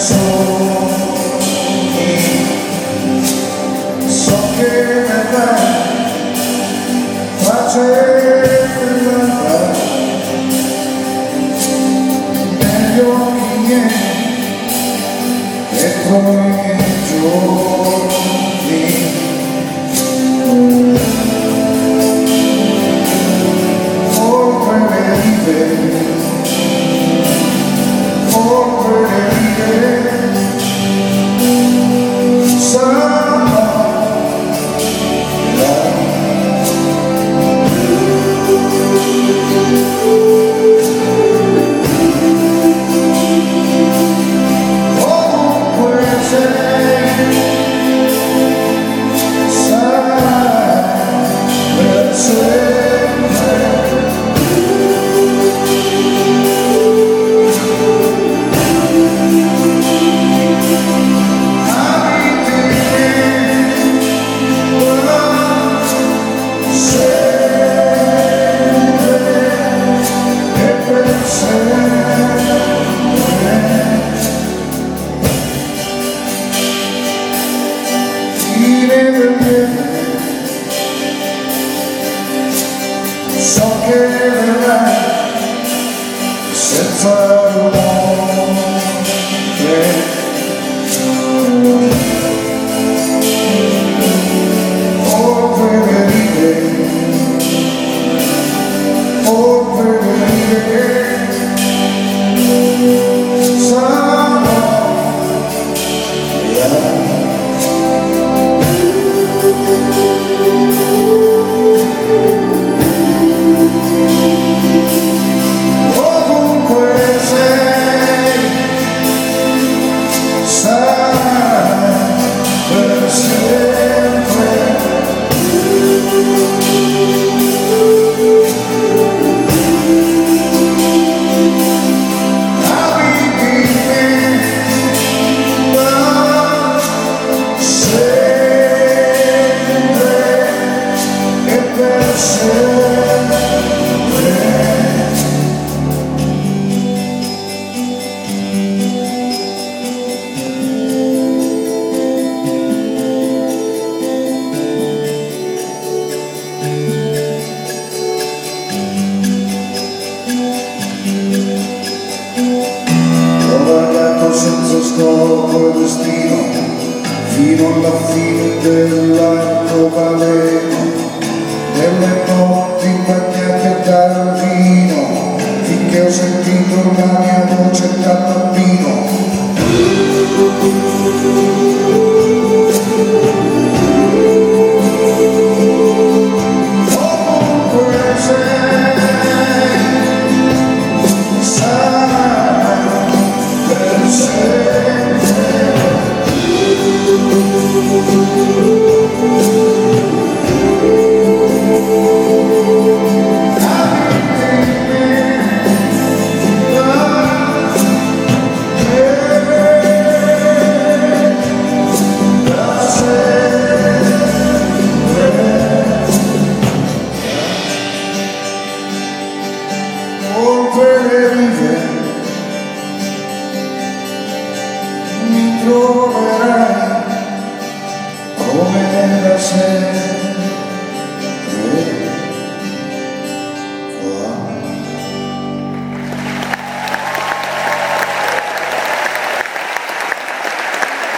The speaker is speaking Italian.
so che ne vai facendo negli occhi miei e poi giorni So che verrai senza rumore Christ. E destino fino alla fine dell'arcobaleno delle notti bagnate dal vino finché ho sentito la mia voce da bambino